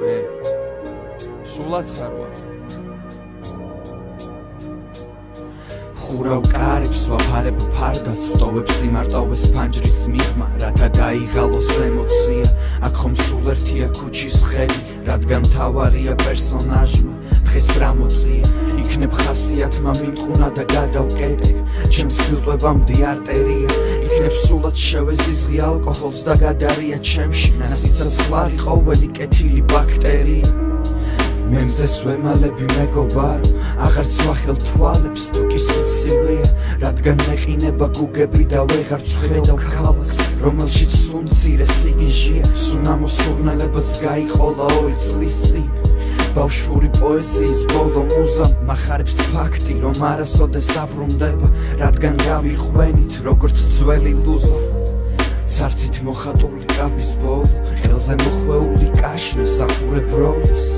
მე სულაც არ ვარ ხურავ კარებს ვაფარებ ფარდას ვტოვებს სიმარტოვეს ფანჯრის მიღმა რათა დაიღალოს ემოცია. აქ ხომ სულ ერთია ქუჩის ხელი რადგან თავარია პერსონაჟმა დღეს რა მოწია? იქნებ ხასიათმა მიმტყუნა და გადავკეთე ჩემს ფილტვებამდე არტერია იქნებ სულად შევეზიზღი ალკოჰოლს და გადარია ჩემში. ნასიცაც ხლარი ყოველი კეთილი ბაქტერია მე მზეს ვემალები მეგობარო აღარც ვახელ თვალებს თუ კი სიცივეა რადგან მეყინება გუგები და ვეღარ ცხედავ ქალას რომელშიც სუნცირე სიგიჟია სუნამო სურნელებას გაიყოლა ორი წლის წინ ბავშვური პოეზიის ბოლო მუზა מחარებს ფაქტი რომ არასოდეს დაბრუნდება რადგან გავიყვენით როგორც ძველი ლუზა. ცარცით მოხატული კაბის ბოლო ხელზე მოხვეული კაშნი საფურე ბროლის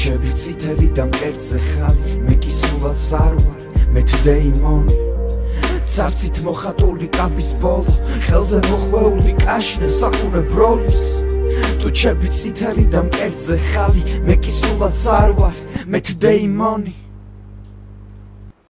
ჩები ციტელი და მკერდზე ხალი მე კი სულაც არ ვარ მე თდეიმონი ცარცით მოხატული კაბის ბოლო ხელზე მოხვეული კაშნე საფურე ბროლის თუ ჩები ციტელი და მკერდზე ხალი მე კი სულაც არ ვარ მე თდეიმონი